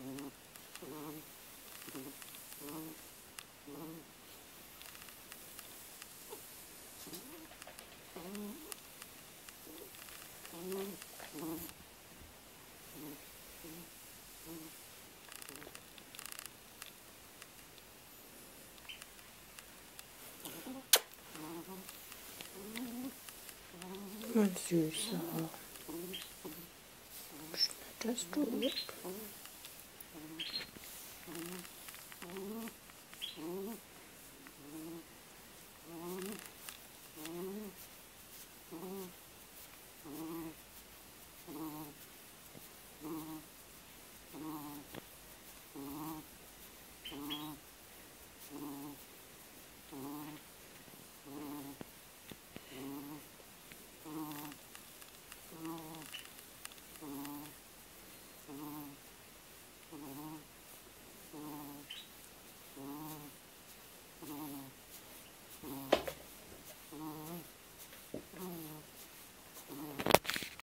Mm-hmm. Mein Süßer. Schneidest du weg?